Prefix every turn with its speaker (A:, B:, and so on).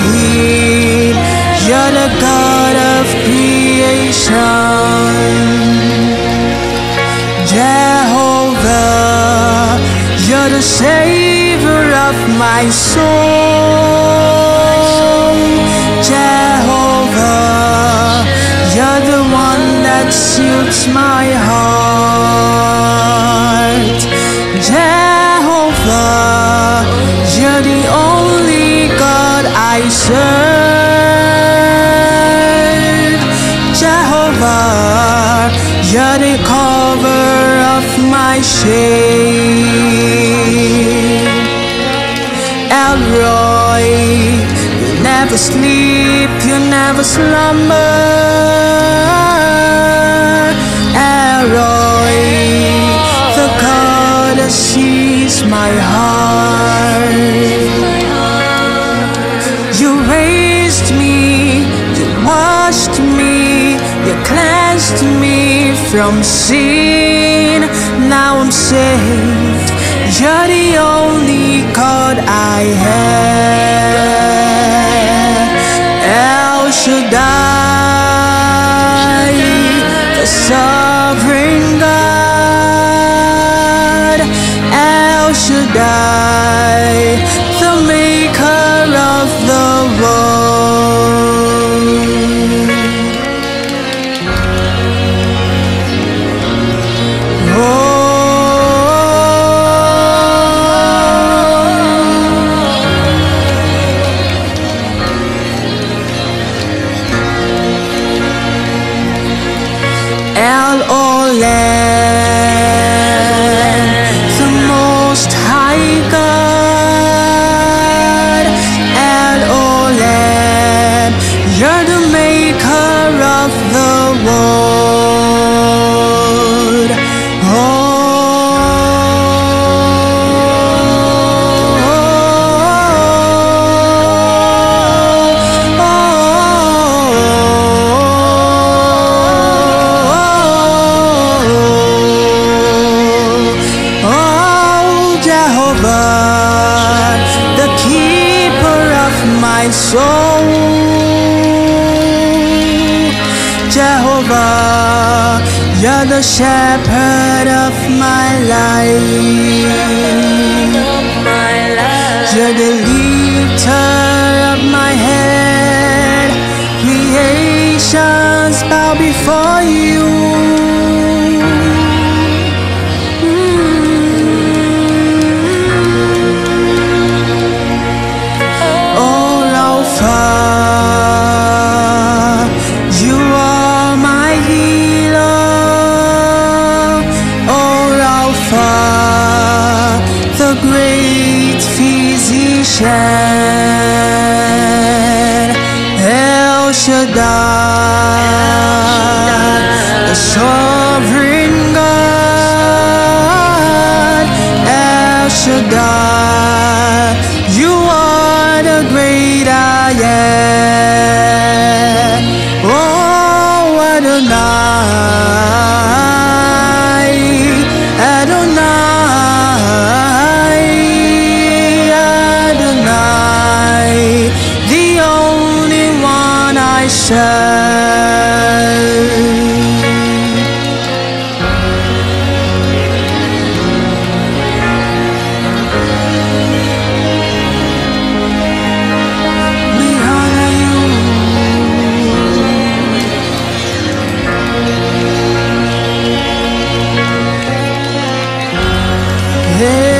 A: Jehovah, you're the the of creation. Jehovah, you the savior of my soul. My heart. Jehovah, you're the only God I serve. Jehovah, you're the cover of my shame. El Roi, you never sleep, you never slumber. My heart. You raised me, you washed me, you cleansed me from sin. Now I'm saved. You're the only God I have. Soul. Jehovah, you're the shepherd of my life. You're the lifter of my head. Creations bow before you. The sovereign God. El Shaddai, You. Hey,